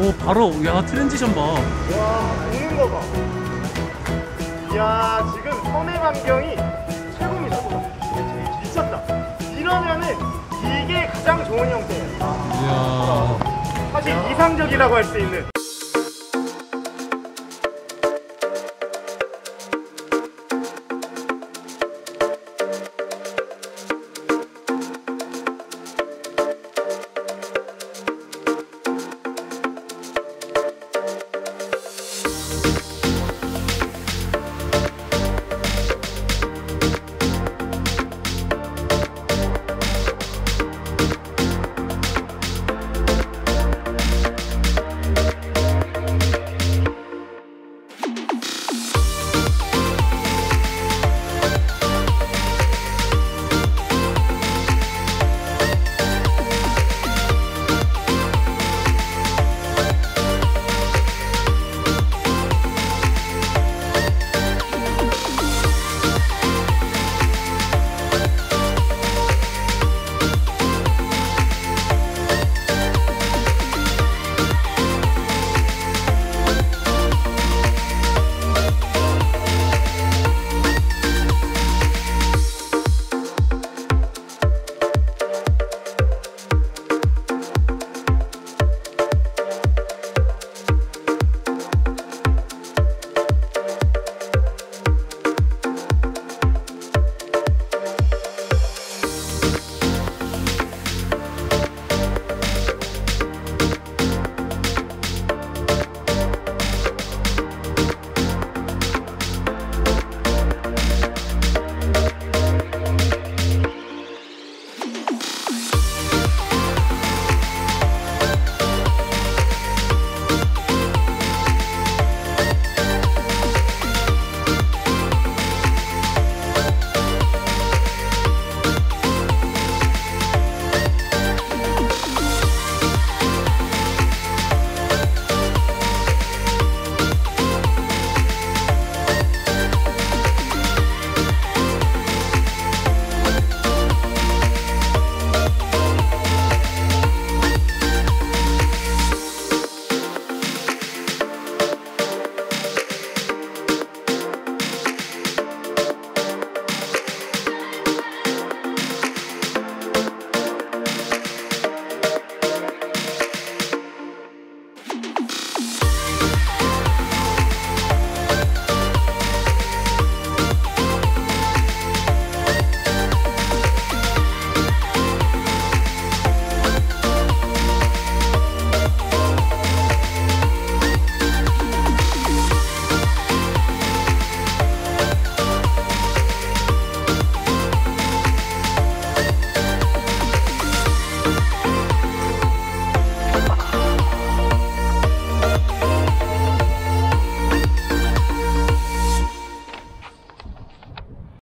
오 바로 야 transition 봐. 와, 보는 거 봐. 야 지금 섬의 환경이 최고입니다. 미쳤다. 이러면은 이게 가장 좋은 형태예요. 이야. 사실 이상적이라고 할 수 있는.